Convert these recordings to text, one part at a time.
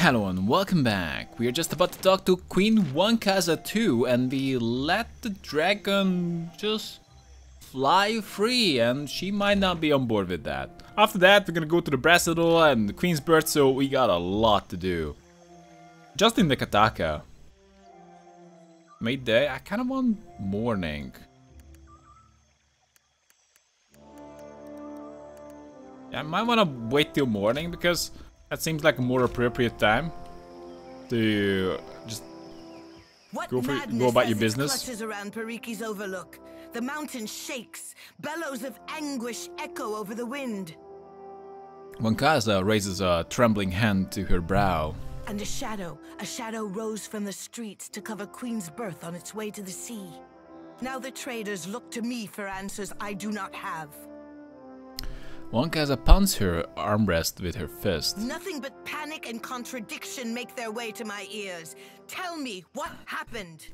Hello and welcome back. We are just about to talk to Queen Onekaza 2 and we let the dragon just fly free and she might not be on board with that. After that we're gonna go to the Brassador and the Queen's Berth so we got a lot to do. Just in the Kataka. Midday? I kinda want morning. I might wanna wait till morning because that seems like a more appropriate time to just What Go for- go about your business. clutches around Periki's overlook. The mountain shakes, bellows of anguish echo over the wind, Onekaza raises a trembling hand to her brow. and a shadow, a shadow rose from the streets to cover Queen's Berth on its way to the sea. Now the traders look to me for answers I do not have. Onekaza pounds her armrest with her fist. Nothing but panic and contradiction make their way to my ears. Tell me what happened.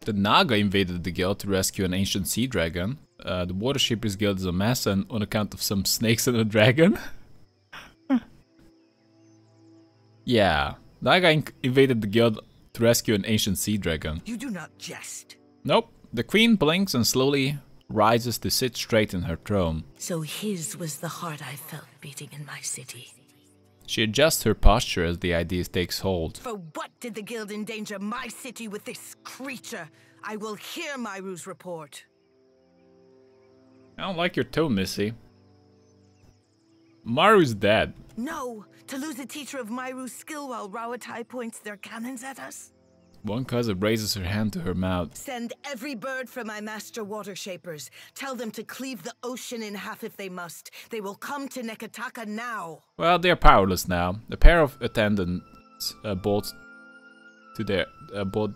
The Naga invaded the guild to rescue an ancient sea dragon. Uh, the Water Shapers Guild is a mess and on account of some snakes and a dragon. yeah, Naga invaded the guild to rescue an ancient sea dragon. You do not jest. Nope. The queen blinks and slowly rises to sit straight in her throne. So his was the heart I felt beating in my city. She adjusts her posture as the idea takes hold. For what did the guild endanger my city with this creature? I will hear Myru's report. I don't like your tone, Missy. Maru's dead. No, to lose a teacher of Myru's skill while Rauatai points their cannons at us? Onekaza raises her hand to her mouth. Send every bird from my master water shapers. Tell them to cleave the ocean in half if they must. They will come to Neketaka now. Well, they are powerless now. A pair of attendants uh, bolt to their uh, bolt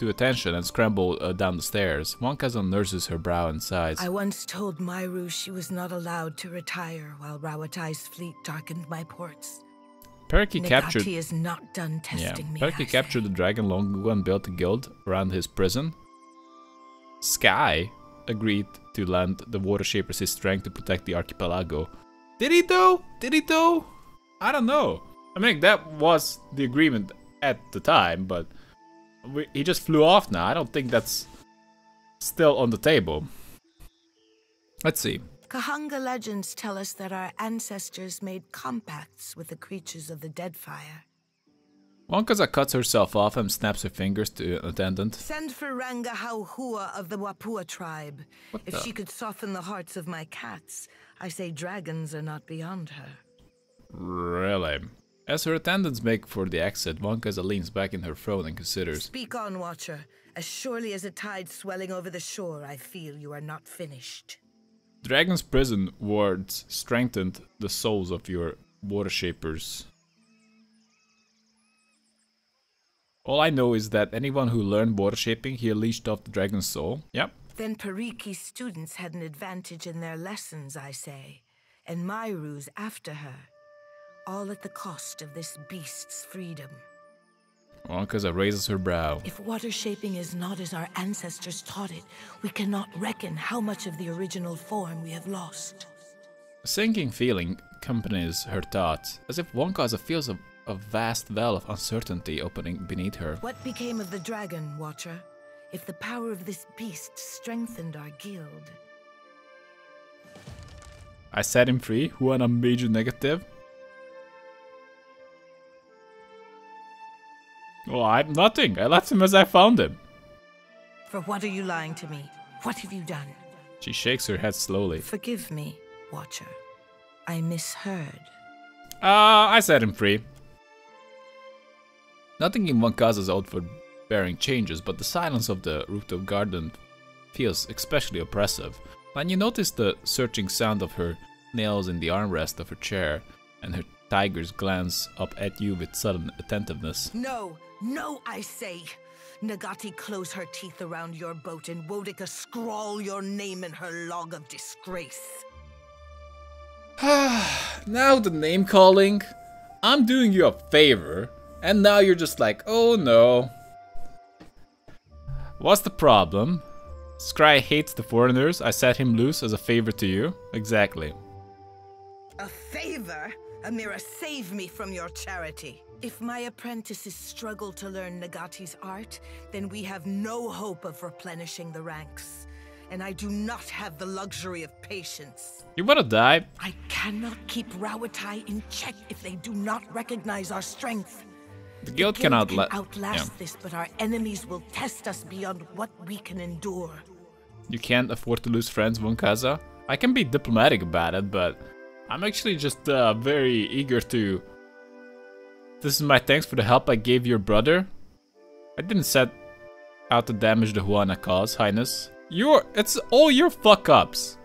to attention and scramble uh, down the stairs. Onekaza nurses her brow and sighs. I once told Myru she was not allowed to retire while Rauatai's fleet darkened my ports. Periki captured. is not done Yeah, testing me. Periki captured the dragon long ago and built a guild around his prison. Sky agreed to lend the Water Shapers his strength to protect the archipelago. Did he though? Did he though? I don't know. I mean, that was the agreement at the time, but we, he just flew off now. I don't think that's still on the table. Let's see. Kahanga legends tell us that our ancestors made compacts with the creatures of the dead fire. Onekaza cuts herself off and snaps her fingers to an attendant. Send for Ranga Hauhua of the Wapua tribe. What if the- she could soften the hearts of my cats, I say dragons are not beyond her. Really? As her attendants make for the exit, Onekaza leans back in her throne and considers. Speak on, Watcher. As surely as a tide swelling over the shore, I feel you are not finished. Dragon's prison wards strengthened the souls of your water shapers. All I know is that anyone who learned water shaping here leashed off the dragon's soul. Yep. Then Periki's students had an advantage in their lessons, I say, and Myru's after her. All at the cost of this beast's freedom. Onekaza raises her brow. If water shaping is not as our ancestors taught it, we cannot reckon how much of the original form we have lost. A sinking feeling accompanies her thoughts, as if Onekaza feels a, a vast well of uncertainty opening beneath her. What became of the dragon, Watcher? If the power of this beast strengthened our guild. I set him free. Who on a major negative? Oh, I'm nothing. I left him as I found him. For what are you lying to me? What have you done? She shakes her head slowly. Forgive me, Watcher. I misheard. Ah, I set him free. Nothing in Onekaza's outfit bearing changes, but the silence of the rooftop garden feels especially oppressive. When you notice the searching sound of her nails in the armrest of her chair, and her tigers glance up at you with sudden attentiveness. No, no, I say. Ngati close her teeth around your boat and Woedica scrawl your name in her log of disgrace. now the name calling. I'm doing you a favor, and now you're just like, oh no. What's the problem? Scry hates the foreigners. I set him loose as a favor to you. Exactly. A favor? Amira, save me from your charity. If my apprentices struggle to learn Ngati's art, then we have no hope of replenishing the ranks. And I do not have the luxury of patience. You wanna die? I cannot keep Rauatai in check if they do not recognize our strength. The guild cannot can outlast yeah. this, but our enemies will test us beyond what we can endure. You can't afford to lose friends, Onekaza. I can be diplomatic about it, but I'm actually just uh, very eager to. This is my thanks for the help I gave your brother. I didn't set out to damage the Huana cause, Highness. You're... It's all your fuck ups.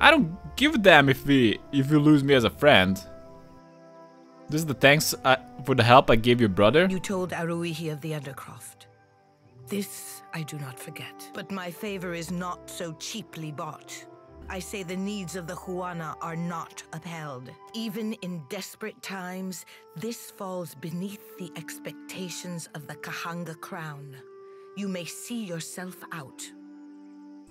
I don't give a damn if we if you lose me as a friend. This is the thanks uh, for the help I gave your brother. You told Aruihi of the Undercroft. This I do not forget. But my favor is not so cheaply bought. I say the needs of the Huana are not upheld. Even in desperate times, this falls beneath the expectations of the Kahanga crown. You may see yourself out.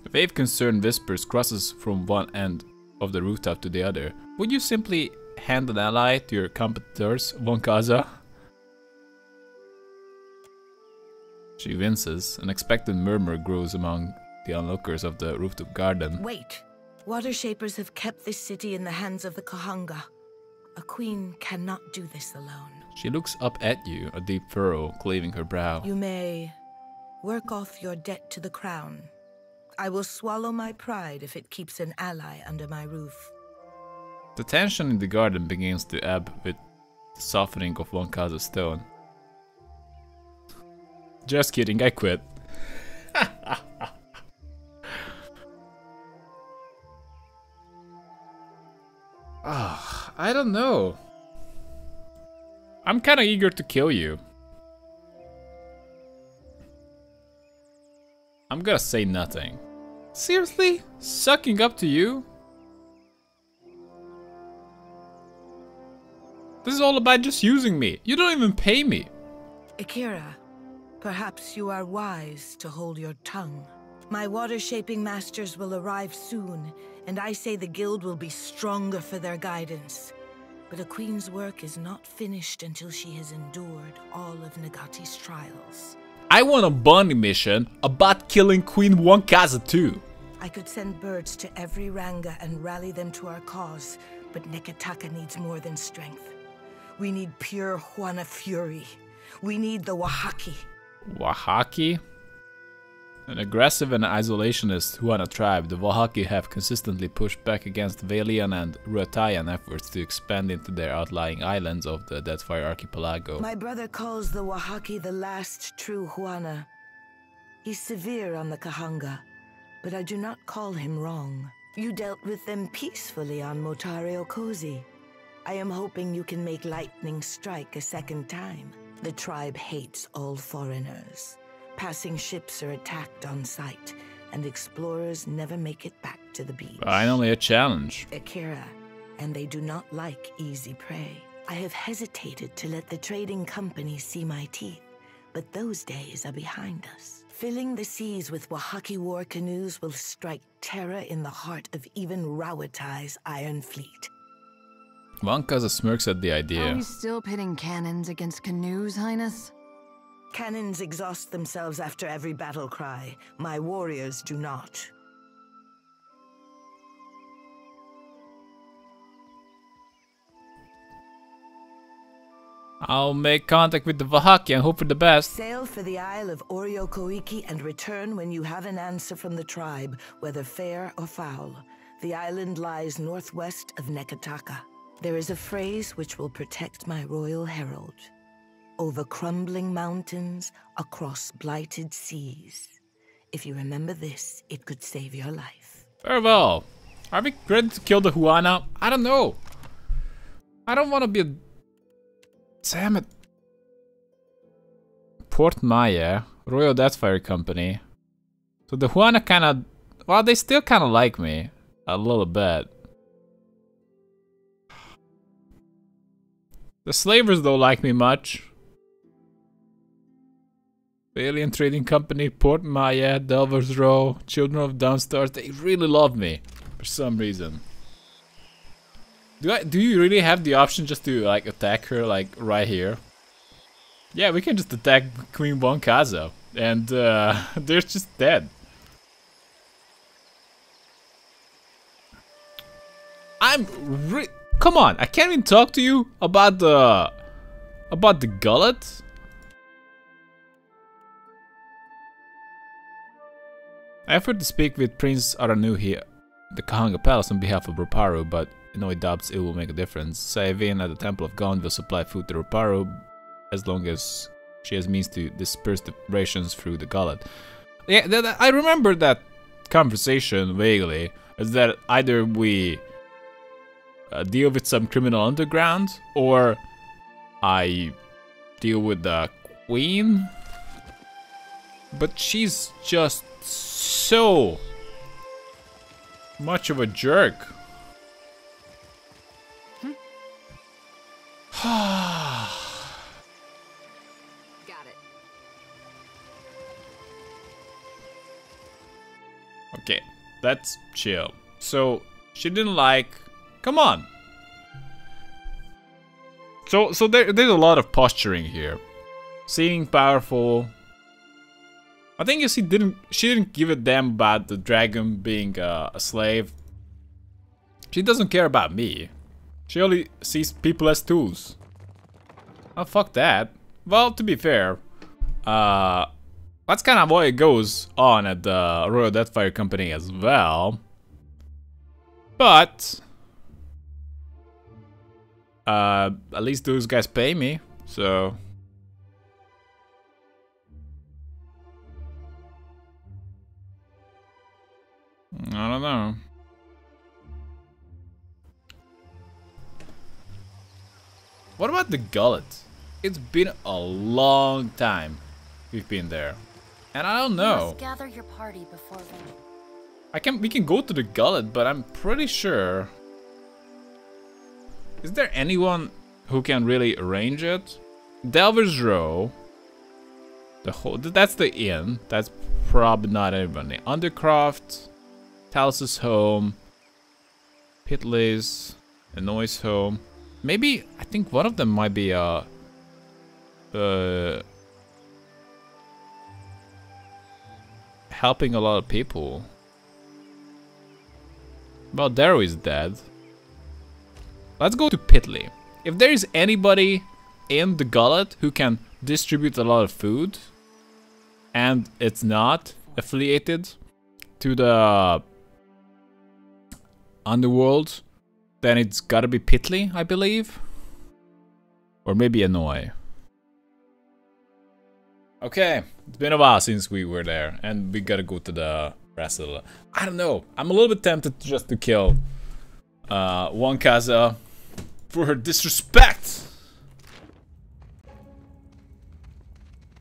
The Wave Concern whispers crosses from one end of the rooftop to the other. Would you simply hand an ally to your competitors, Onekaza? She winces. An expectant murmur grows among the onlookers of the rooftop garden. Wait. Water Shapers have kept this city in the hands of the Kahanga. A queen cannot do this alone. She looks up at you, a deep furrow cleaving her brow. You may work off your debt to the crown. I will swallow my pride if it keeps an ally under my roof. The tension in the garden begins to ebb with the softening of Onekaza's tone. Just kidding, I quit. Ah, I don't know. I'm kinda eager to kill you. I'm gonna say nothing. Seriously? Sucking up to you? This is all about just using me. You don't even pay me. Akira, perhaps you are wise to hold your tongue. My water-shaping masters will arrive soon, and I say the guild will be stronger for their guidance. But a queen's work is not finished until she has endured all of Ngati's trials. I want a bounty mission about killing Queen Onekaza too. I could send birds to every Ranga and rally them to our cause, but Neketaka needs more than strength. We need pure Huana fury. We need the Wahaki. Wahaki? An aggressive and isolationist Huana tribe, the Wahaki have consistently pushed back against Vailian and Rauataian efforts to expand into their outlying islands of the Deadfire Archipelago. My brother calls the Wahaki the last true Huana. He's severe on the Kahanga, but I do not call him wrong. You dealt with them peacefully on Motare Okozi. I am hoping you can make lightning strike a second time. The tribe hates all foreigners. Passing ships are attacked on sight, and explorers never make it back to the beach. Finally a challenge. Akira, and they do not like easy prey. I have hesitated to let the trading companies see my teeth, but those days are behind us. Filling the seas with Wahaki war canoes will strike terror in the heart of even Rauatai's iron fleet. Onekaza smirks at the idea. Are we still pitting cannons against canoes, Highness? Cannons exhaust themselves after every battle cry. My warriors do not. I'll make contact with the Wahaki and hope for the best. Sail for the Isle of Oriokoiki and return when you have an answer from the tribe, whether fair or foul. The island lies northwest of Neketaka. There is a phrase which will protect my royal herald. Over crumbling mountains, across blighted seas. If you remember this, it could save your life. Very well. Are we ready to kill the Huana? I don't know. I don't want to be a... Damn it. Port Maya, Royal Deadfire Company. So the Huana kind of... Well, they still kind of like me. A little bit. The slavers don't like me much. Alien Trading Company, Port Maya, Delver's Row, Children of Downstars, they really love me for some reason. Do I do you really have the option just to like attack her like right here? Yeah, we can just attack Queen Von Kaza and uh, they're just dead. I'm re Come on, I can't even talk to you about the about the gullet. I offered to speak with Prince Aranu here, the Kahanga Palace on behalf of Roparu, but Inoi doubts it will make a difference. Saevin at the Temple of Gaun will supply food to Roparu as long as she has means to disperse the rations through the gullet. Yeah, I remember that conversation vaguely. Is that either we uh, deal with some criminal underground or I deal with the queen? But she's just so much of a jerk. Got it. Okay, that's chill. So she didn't like. Come on. So so there, there's a lot of posturing here. Seeing powerful. I think she didn't she didn't give a damn about the dragon being uh, a slave. She doesn't care about me. She only sees people as tools. Oh fuck that. Well, to be fair, uh, that's kind of what goes on at the Royal Deadfire Company as well. But uh, at least those guys pay me, so I don't know. What about the gullet? It's been a long time we've been there. And I don't know. gather your party before. I can we can go to the gullet, but I'm pretty sure. Is there anyone who can really arrange it? Delver's Row. The whole that's the inn. That's probably not anybody. Undercroft, Talus's home, Pitley's, Inoi's home. Maybe I think one of them might be uh uh helping a lot of people. Well, Darrow is dead. Let's go to Pitley. If there is anybody in the gullet who can distribute a lot of food, and it's not affiliated to the underworld, then it's gotta be Pitley, I believe. Or maybe Inoi. Okay, it's been a while since we were there, and we gotta go to the rest of the... I don't know, I'm a little bit tempted just to kill uh, Onekaza for her disrespect!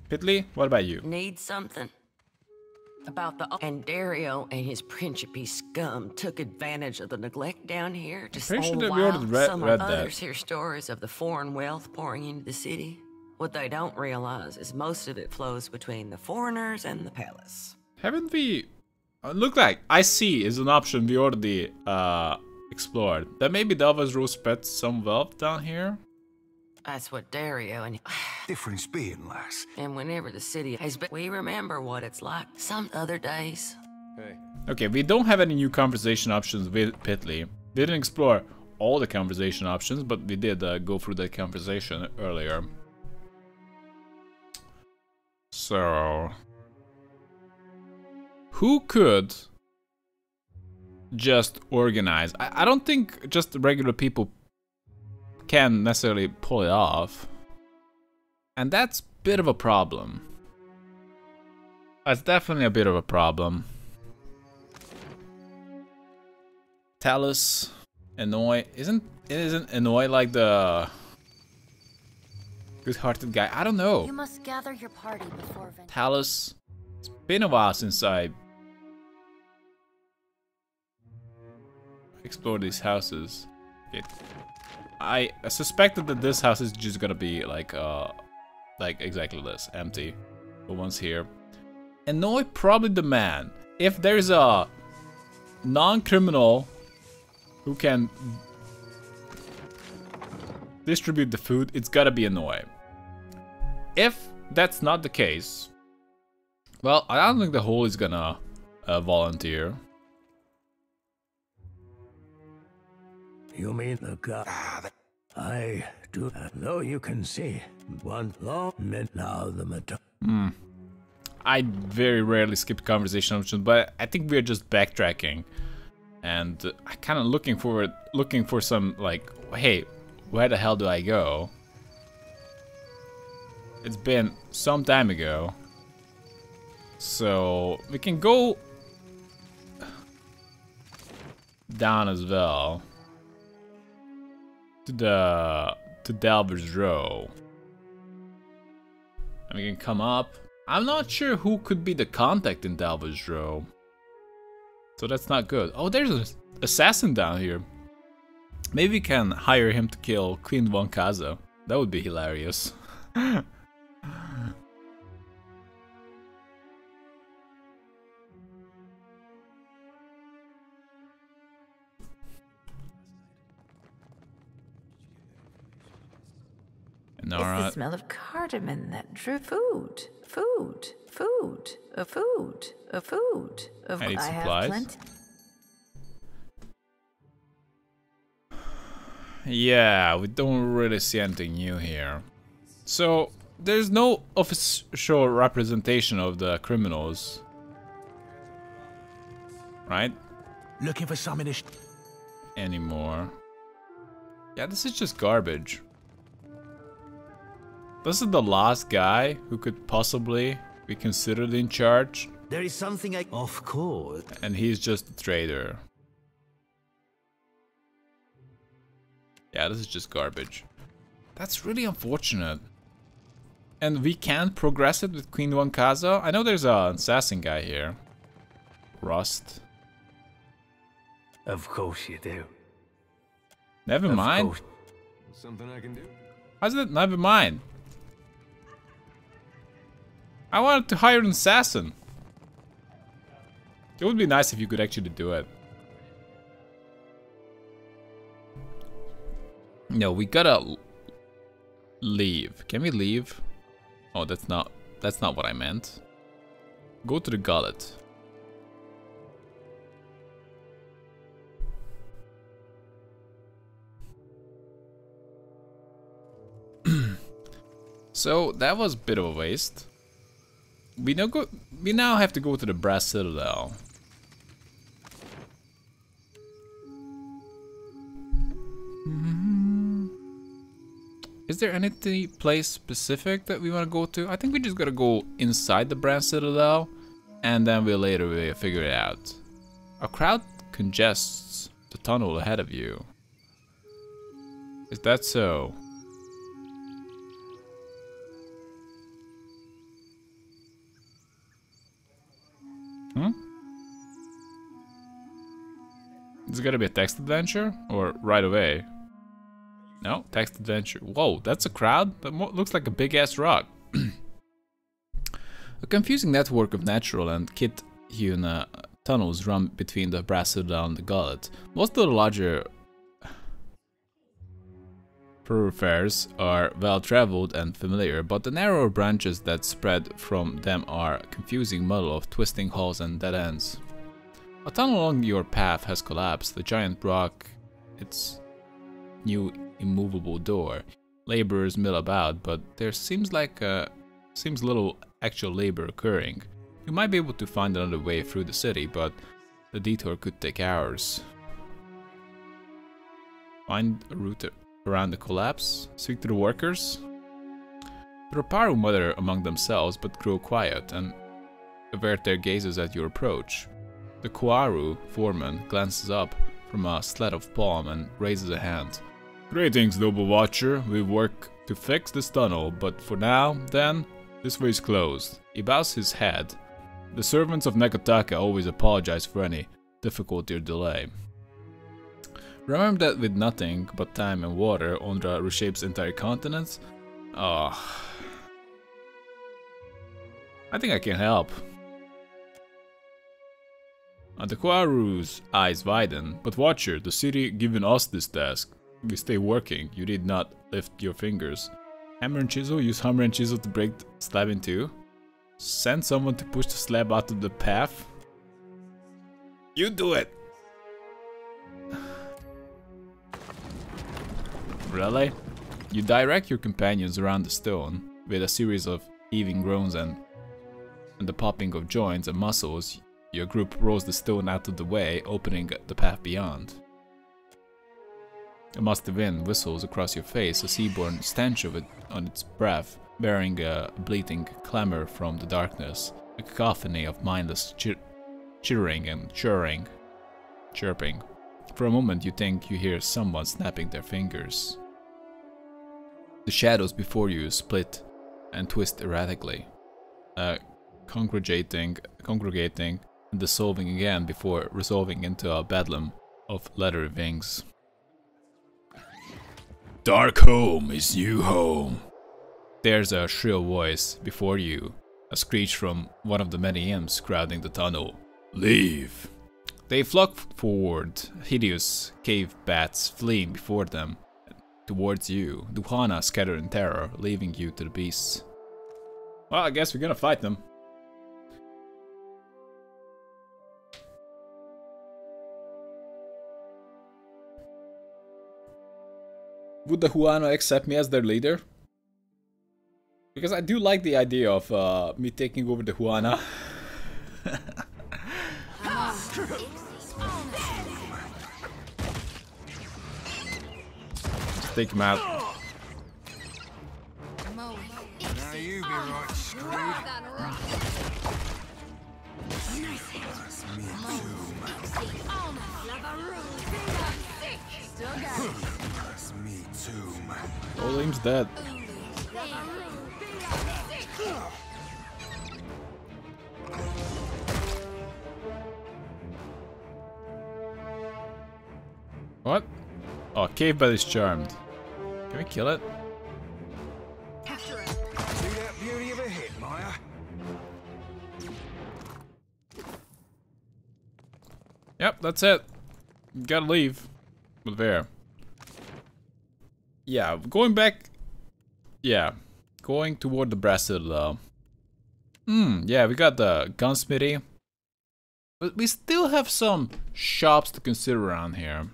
Pitley, what about you? Need something? About the and Dario and his Príncipi scum took advantage of the neglect down here. Pretty sure that we already read- some read that. others hear stories of the foreign wealth pouring into the city. What they don't realize is most of it flows between the foreigners and the palace. Haven't we... Uh, look like I see is an option we already uh, explored. That maybe Delver's Row spread some wealth down here? That's what Dario and Difference being, lass. and whenever the city has been, we remember what it's like. Some other days. Okay, we don't have any new conversation options with Pitley. We didn't explore all the conversation options, but we did uh, go through that conversation earlier. So... Who could just organize? I, I don't think just regular people can necessarily pull it off. And that's a bit of a problem. That's definitely a bit of a problem. Talus, Inoi, isn't isn't Inoi like the good-hearted guy? I don't know. You must gather your party before. Talus, it's been a while since I explored these houses. It, I suspected that this house is just gonna be like uh, like exactly this, empty. the ones here. Inoi probably the man. If there's a non-criminal who can distribute the food, it's gotta be Inoi. If that's not the case, well, I don't think the whole is gonna uh, volunteer. You mean the guy? I do know you can see. One long minute now the matter. Hmm. I very rarely skip conversation options, but I think we're just backtracking, and uh, I kind of looking forward, looking for some like, hey, where the hell do I go? It's been some time ago, so we can go down as well to the to Delver's Row. And we can come up. I'm not sure who could be the contact in Delver's Row. So that's not good. Oh, there's an assassin down here. Maybe we can hire him to kill Queen Von Kaza. That would be hilarious. It's Nara, the smell of cardamom that drew food, food, food, a food, a food, a I need I have supplies. plenty. Yeah, we don't really see anything new here. So, there's no official representation of the criminals. Right? Looking for some in this. Anymore. Yeah, this is just garbage. This is the last guy who could possibly be considered in charge, There is something I. Of course. and he's just a traitor. Yeah, this is just garbage. That's really unfortunate. And we can't progress it with Queen Onekaza? I know there's a assassin guy here. Rust. Of course you do. Never Of mind. course. Something I can do. How's it? Never mind. I wanted to hire an assassin. It would be nice if you could actually do it. No, we gotta leave. Can we leave? Oh, that's not that's not what I meant. Go to the gullet. So that was a bit of a waste. We now go. We now have to go to the Brass Citadel. Mm-hmm. Is there any place specific that we want to go to? I think we just gotta go inside the Brass Citadel, and then we'll later we'll figure it out. A crowd congests the tunnel ahead of you. Is that so? Hmm? Is it gonna be a text adventure? Or right away? No, text adventure. Whoa, that's a crowd? That looks like a big ass rock. a confusing network of natural and kit hewn uh, tunnels run between the brass and the gullet. Most of the larger thoroughfares are well traveled and familiar, but the narrower branches that spread from them are a confusing muddle of twisting halls and dead ends. A tunnel along your path has collapsed, the giant rock, its new immovable door. Laborers mill about, but there seems like a seems little actual labor occurring. You might be able to find another way through the city, but the detour could take hours. Find a route around the collapse, speak to the workers. The Roparu mutter among themselves but grow quiet and avert their gazes at your approach. The Kuaru foreman glances up from a slat of palm and raises a hand. Greetings, noble watcher. We work to fix this tunnel, but for now, then, this way is closed. He bows his head. The servants of Neketaka always apologize for any difficulty or delay. Remember that with nothing but time and water, Ondra reshapes entire continents? Oh. I think I can help. And the Kuaru's eyes widen, but Watcher, the city given us this task. We stay working, you did not lift your fingers. Hammer and chisel, use hammer and chisel to break the slab in two. Send someone to push the slab out of the path. You do it! Really? You direct your companions around the stone with a series of heaving groans and, and the popping of joints and muscles. Your group rolls the stone out of the way, opening the path beyond. A must of wind whistles across your face, a seaborne stench of it on its breath, bearing a bleating clamor from the darkness, a cacophony of mindless chir chittering and chirring, chirping. For a moment you think you hear someone snapping their fingers. The shadows before you split and twist erratically, uh, congregating, congregating and dissolving again before resolving into a bedlam of leathery wings. Dark home is new home. There's a shrill voice before you, a screech from one of the many imps crowding the tunnel. Leave. They flock forward, hideous cave bats fleeing before them. Towards you, Duhana scatter in terror, leaving you to the beasts. Well, I guess we're gonna fight them. Would the Huana accept me as their leader? Because I do like the idea of uh, me taking over the Huana. too, man. Olim's dead. What? Oh, cave bed is charmed. Can we kill it? See that beauty of a hit, Maia? Yep, that's it. Gotta leave. With there. Yeah, going back. Yeah, going toward the brass citadel. Hmm, yeah, we got the gunsmithy. But we still have some shops to consider around here.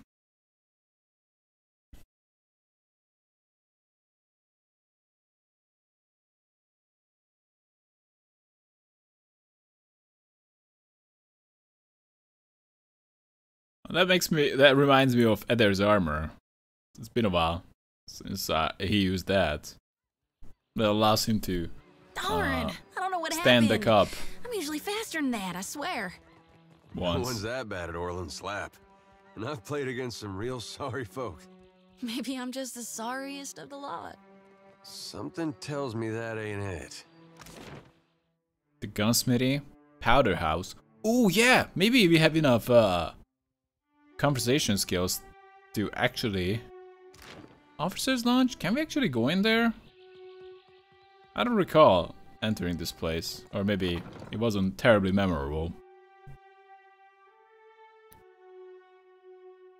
That makes me. That reminds me of Eder's armor. It's been a while since uh, he used that. That allows him to Darn! Uh, I don't know what stand happened. back up I'm usually faster than that, I swear. No one's that bad at Orland Slap. And I've played against some real sorry folk. Maybe I'm just the sorriest of the lot. Something tells me that ain't it. The gunsmithy, powder house. Oh yeah, maybe we have enough uh, conversation skills to actually. Officers Lounge? Can we actually go in there? I don't recall entering this place, or maybe it wasn't terribly memorable.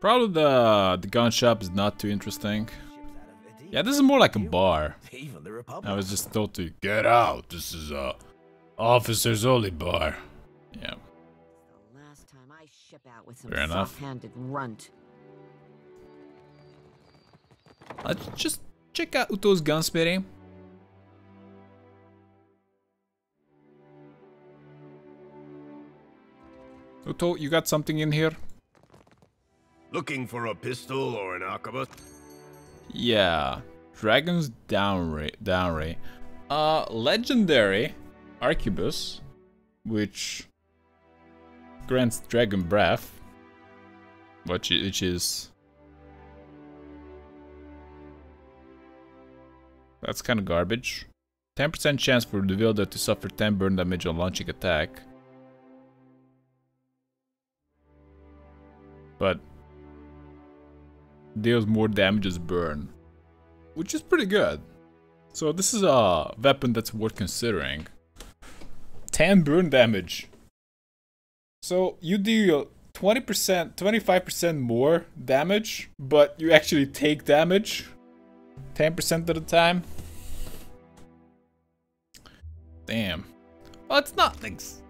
Probably the the gun shop is not too interesting. Yeah, this is more like a bar. I was just told to get out. This is a officers only bar. Yeah. Out with some Fair enough. soft-handed runt. Let's just check out Uto's gunsmithing. Uto, you got something in here? Looking for a pistol or an arquebus? Yeah. Dragon's Dowry. Dowry. Uh, legendary Arquebus, which grants Dragon Breath, which which is that's kind of garbage. 10% chance for the wielder to suffer 10 burn damage on launching attack. But deals more damage as burn, which is pretty good. So this is a weapon that's worth considering. 10 burn damage. So you do 20%, 25% more damage, but you actually take damage 10% of the time. Damn. Well, it's not like s-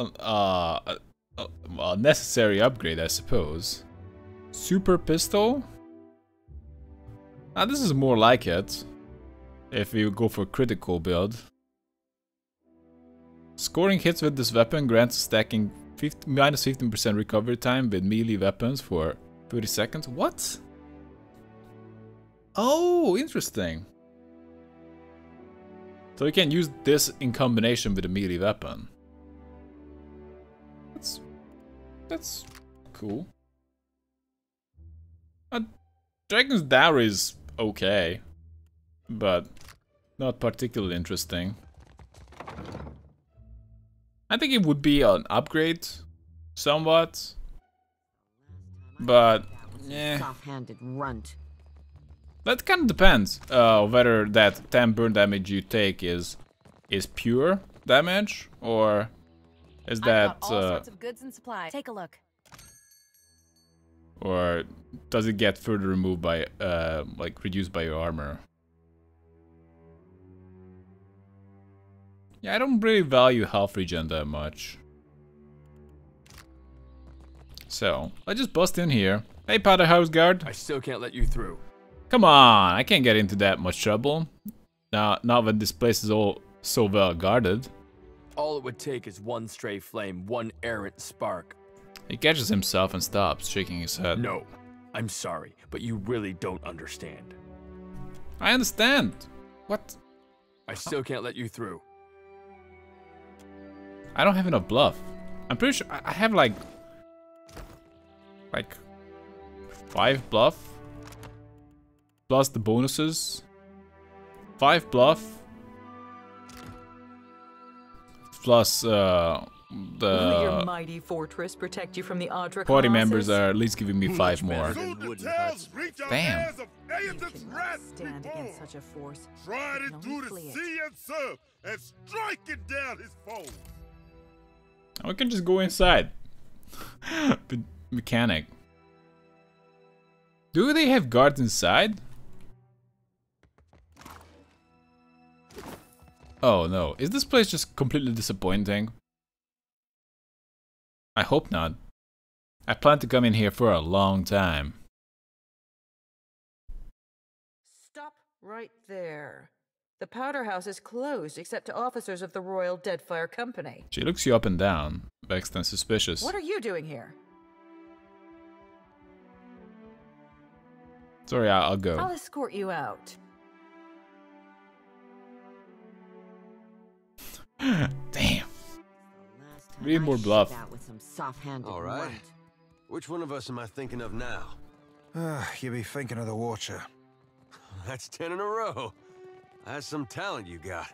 uh, uh, uh, a necessary upgrade, I suppose. Super pistol. Now this is more like it. If you go for critical build. Scoring hits with this weapon grants stacking 50, minus 15% recovery time with melee weapons for 30 seconds. What? Oh, interesting. So you can use this in combination with a melee weapon. That's that's cool. Dragon's Dowry is okay, but not particularly interesting. I think it would be an upgrade, somewhat, but yeah. Soft-handed runt. That kind of depends uh, whether that 10 burn damage you take is is pure damage or is that all uh, sorts of goods and supplies. Take a look. or does it get further removed by uh, like reduced by your armor? Yeah, I don't really value health regen that much. So, let's just bust in here. Hey, Powder House Guard. I still can't let you through. Come on, I can't get into that much trouble. Now, not when this place is all so well guarded. All it would take is one stray flame, one errant spark. He catches himself and stops, shaking his head. No, I'm sorry, but you really don't understand. I understand. What? I still can't let you through. I don't have enough bluff. I'm pretty sure I I have like like five bluff plus the bonuses. Five bluff plus uh Will your the mighty fortress protect you from the Audra party members are at least giving me five more. Damn. Stand against such a force. Tried You it can through only the flee it. sea and surf and striking down his foes. We can just go inside. mechanic. Do they have guards inside? Oh no, is this place just completely disappointing? I hope not. I plan to come in here for a long time. Stop right there. The powder house is closed except to officers of the Royal Deadfire Company. She looks you up and down, vexed and suspicious. What are you doing here? Sorry, I- I'll go. I'll escort you out. Damn. Last We need more ship bluff. With some soft-handed All right. runt. Which one of us am I thinking of now? Ah, you be thinking of the Watcher. That's ten in a row. That's some talent you got.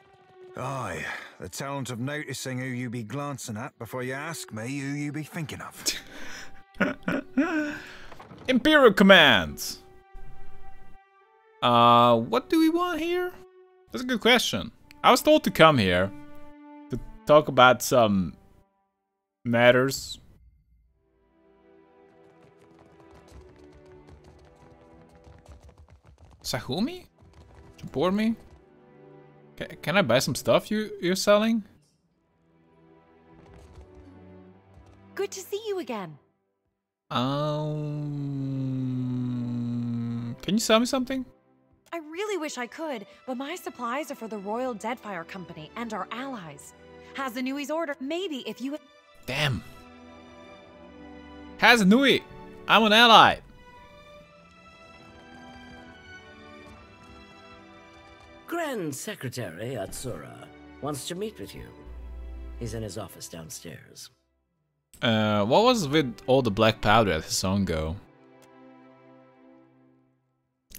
Aye, the talent of noticing who you be glancing at before you ask me who you be thinking of. Imperial commands. Uh, what do we want here? That's a good question. I was told to come here to talk about some matters. Sahumi? Support me? Ca can I buy some stuff you you're selling? Good to see you again. Um, can you sell me something? I really wish I could, but my supplies are for the Royal Deadfire Company and our allies. Has Hazanui's order. Maybe if you. Damn. Has Hazanui, I'm an ally. Grand Secretary Atsura wants to meet with you. He's in his office downstairs. Uh, what was with all the black powder at Hisongo?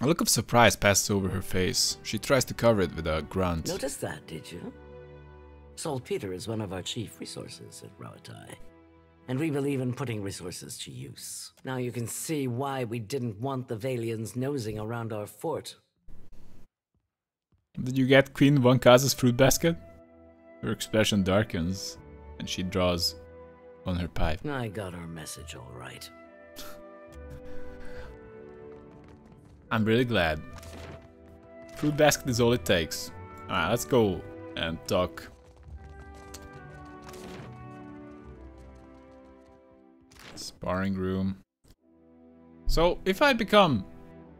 A look of surprise passes over her face. She tries to cover it with a grunt. Notice that, did you? Saltpeter is one of our chief resources at Rauatai. And we believe in putting resources to use. Now you can see why we didn't want the Vailians nosing around our fort. Did you get Queen Onekaza's fruit basket? Her expression darkens, and she draws on her pipe. I got her message all right. I'm really glad. Fruit basket is all it takes. Alright, let's go and talk. Sparring room. So, if I become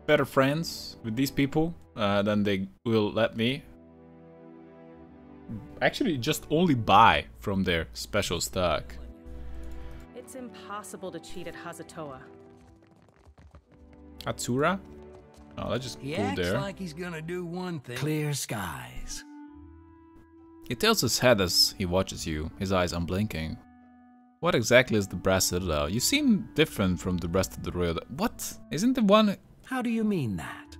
better friends with these people, uh, then they will let me actually just only buy from their special stock. It's impossible to cheat at Hazatoa. Atsura? Oh, let's just He go acts there. like he's gonna do one thing. Clear skies. He tilts his head as he watches you, his eyes unblinking. What exactly is the Brass Citadel? You seem different from the rest of the royal... What? Isn't the one... How do you mean that?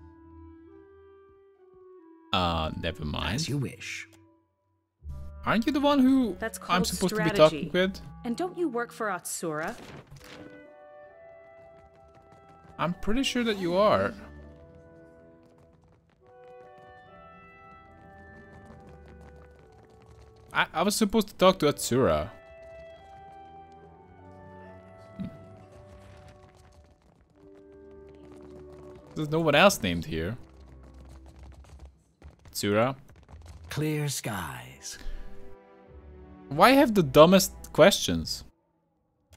Uh, never mind. As you wish. Aren't you the one who That's called I'm supposed strategy. to be talking with? And don't you work for Atsura? I'm pretty sure that you are. I, I was supposed to talk to Atsura. Hmm. There's no one else named here. Atsura? Clear skies. Why have the dumbest questions?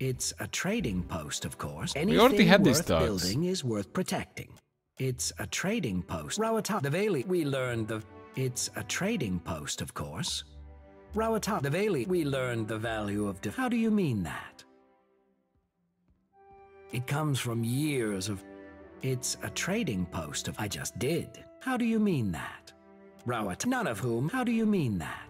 It's a trading post, of course. We already Anything had these talks. building is worth protecting. It's a trading post. Rawatha the Valley, we learned the. It's a trading post, of course. Rawatha the Valley, we learned the value of. How do you mean that? It comes from years of. It's a trading post of. I just did. How do you mean that? Rawat, none of whom. How do you mean that?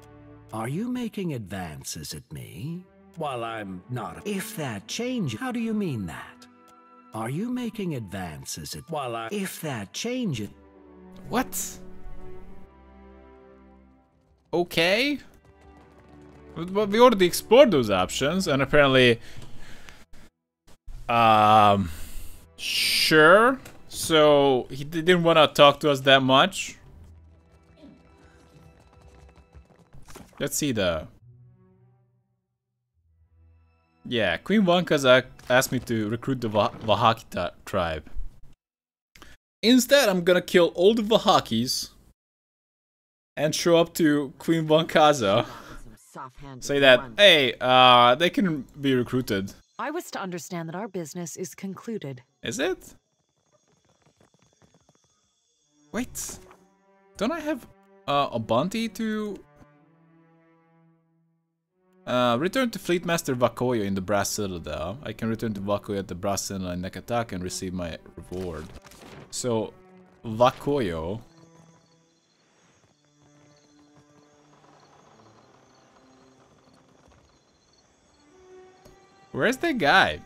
Are you making advances at me? While I'm not. If that changes. How do you mean that? Are you making advances at. While I. If that changes. What? Okay. But we already explored those options, and apparently, um, sure. So he didn't want to talk to us that much. Let's see the. Yeah, Queen Onekaza's ac- asked me to recruit the Va- Wahaki tribe. Instead, I'm gonna kill all the Wahakis and show up to Queen Onekaza. Say that, hey, uh, they can be recruited. I was to understand that our business is concluded. Is it? Wait. Don't I have uh, a bounty to... Uh, return to Fleetmaster Vakoyo in the Brass Citadel. I can return to Vakoyo at the Brass Citadel in Neketaka and receive my reward. So, Vakoyo... Where's that guy?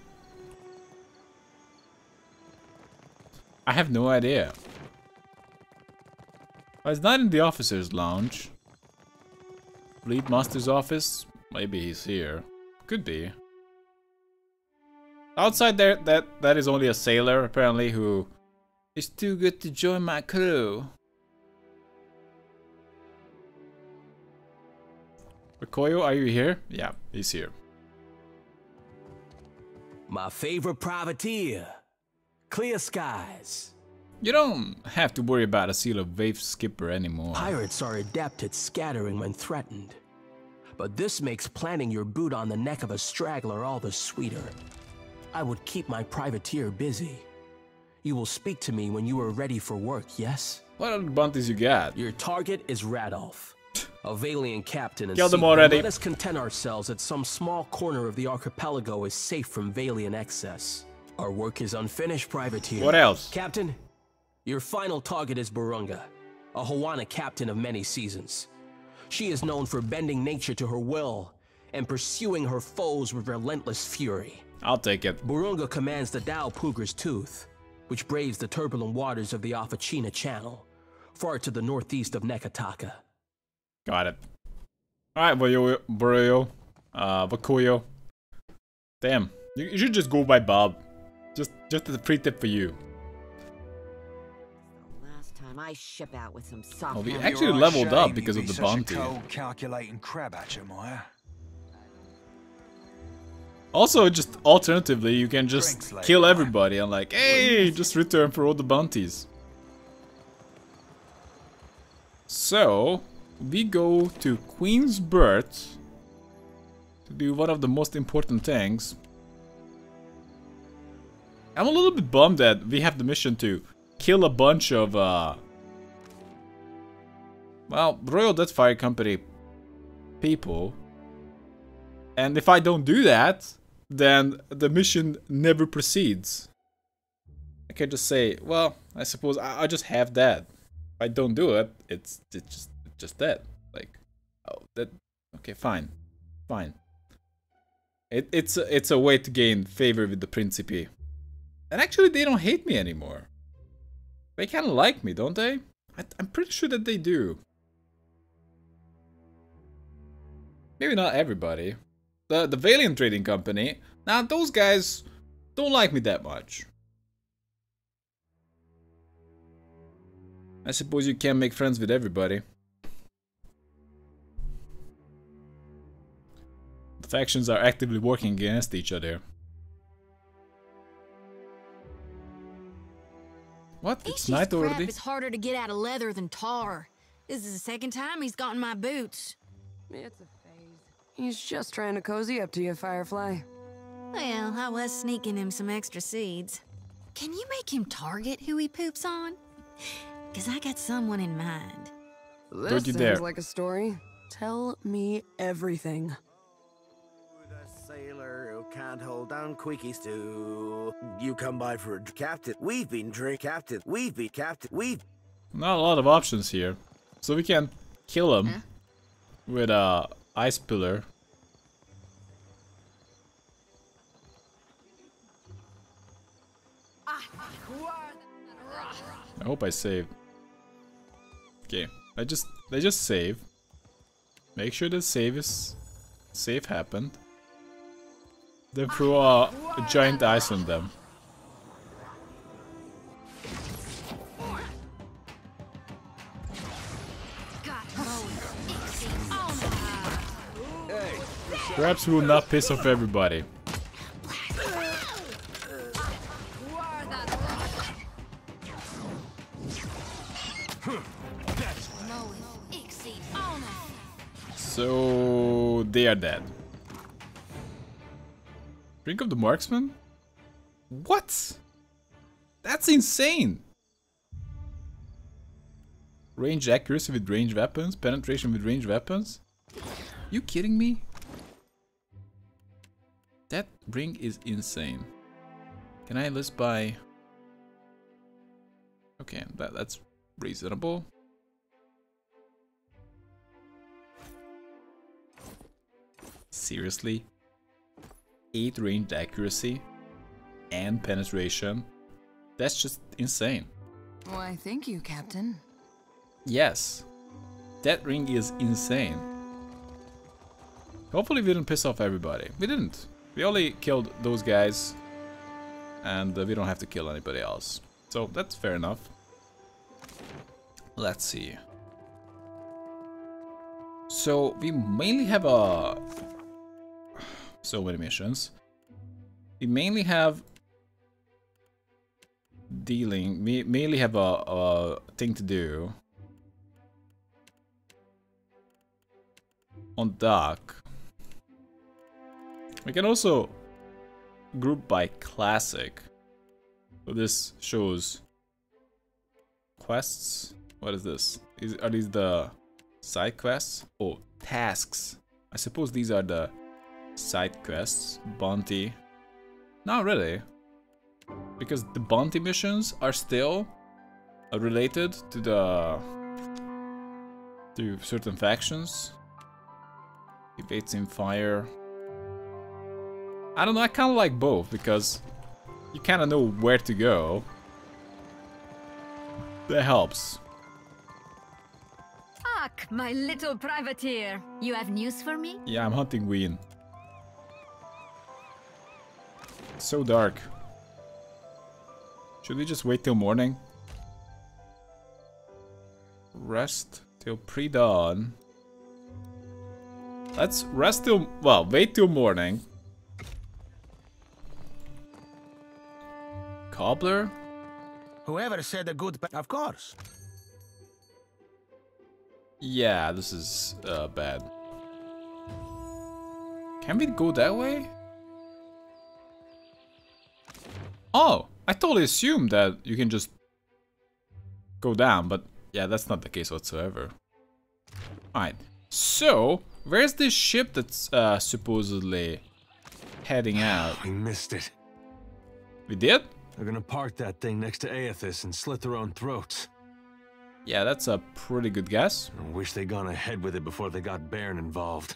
I have no idea. Oh, it's not in the officer's lounge. Fleet Master's office? Maybe he's here. Could be. Outside there, that that is only a sailor, apparently, who is too good to join my crew. Rikoyo, are you here? Yeah, he's here. My favorite privateer. Clear skies. You don't have to worry about a seal of wave skipper anymore. Pirates are adept at scattering when threatened. But this makes planting your boot on the neck of a straggler all the sweeter. I would keep my privateer busy. You will speak to me when you are ready for work, yes? What other bounties you got? Your target is Radolf, a Vailian captain and Killed them already. Let us content ourselves that some small corner of the archipelago is safe from Vailian excess. Our work is unfinished, privateer. What else? Captain, your final target is Burunga, a Huana captain of many seasons. She is known for bending nature to her will and pursuing her foes with relentless fury. I'll take it. Burunga commands the Dao Puger's Tooth, which braves the turbulent waters of the Afachina Channel, far to the northeast of Neketaka. Got it. Alright, Boyo, uh. Damn, you, you should just go by Bob. Just, just as a free tip for you. My ship out with some soft Well, we actually right, leveled up because you of the bounty. cold, calculating crab at you, Maia. Also, just alternatively, you can just Drinks later, kill right? everybody and like, hey, just return for all the bounties. So, we go to Queen's Berth to do one of the most important things. I'm a little bit bummed that we have the mission to kill a bunch of, uh, well, Royal Deadfire Company people. And if I don't do that, then the mission never proceeds. I can just say, well, I suppose I, I just have that. If I don't do it, it's, it's just just that. Like, oh, that. Okay, fine, fine. It, it's a, it's a way to gain favor with the Príncipi. And actually, they don't hate me anymore. They kind of like me, don't they? I, I'm pretty sure that they do. Maybe not everybody. The the Vailian Trading Company. Now those guys don't like me that much. I suppose you can't make friends with everybody. The factions are actively working against each other. What? It's Ishi's night already? is harder to get out of leather than tar. This is the second time he's gotten my boots. It's a phase. He's just trying to cozy up to you, Firefly. Well, I was sneaking him some extra seeds. Can you make him target who he poops on? Cause I got someone in mind. This Don't you sounds dare. like a story. Tell me everything. The sailor who can't hold down quickie stew. You come by for a captain. We've been drink captain. We've been captain. We've Not a lot of options here. So we can kill him with a ice pillar. I hope I saved. Okay, I just I just save. Make sure the save is save happened. Then throw a, a giant ice on them. Perhaps we will not piss off everybody. So they are dead. Drink of the marksman? What? That's insane. Range accuracy with range weapons, penetration with range weapons. You kidding me? That ring is insane. Can I list by? Okay, that that's reasonable. Seriously? 8 ranged accuracy and penetration? That's just insane. Why, thank you, Captain. Yes. That ring is insane. Hopefully we didn't piss off everybody. We didn't. We only killed those guys. And uh, we don't have to kill anybody else. So that's fair enough. Let's see. So we mainly have a... So many missions. We mainly have dealing. We mainly have a, a thing to do on dock. We can also group by classic. So this shows quests. What is this? Is, are these the side quests? Oh, tasks. I suppose these are the side quests. Bounty. Not really. Because the bounty missions are still related to the to certain factions. Debates in fire. I don't know, I kind of like both because you kind of know where to go. That helps. Ak, my little privateer. You have news for me? Yeah, I'm hunting Ween. So dark. Should we just wait till morning? rest till pre-dawn. Let's rest till, well, wait till morning. Cobbler? Whoever said a good... Of course. Yeah, this is uh, bad. Can we go that way? Oh, I totally assumed that you can just go down, but yeah, that's not the case whatsoever. Alright, so, where's this ship that's uh, supposedly heading out? We missed it. We did? They're gonna park that thing next to Eothas and slit their own throats. Yeah, that's a pretty good guess. I wish they'd gone ahead with it before they got Baron involved.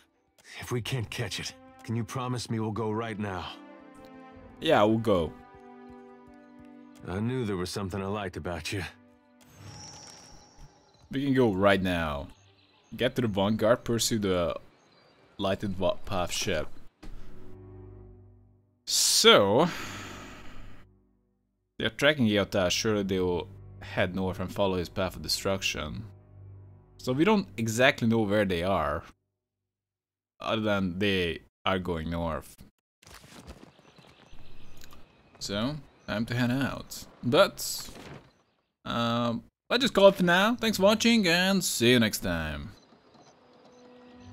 If we can't catch it, can you promise me we'll go right now? Yeah, we'll go. I knew there was something I liked about you. We can go right now. Get to the Vanguard, pursue the lighted path ship. So, they're tracking Eothas, surely they will head north and follow his path of destruction. So we don't exactly know where they are, other than they are going north. So, time to head out. But, um, I just call it for now. Thanks for watching and see you next time.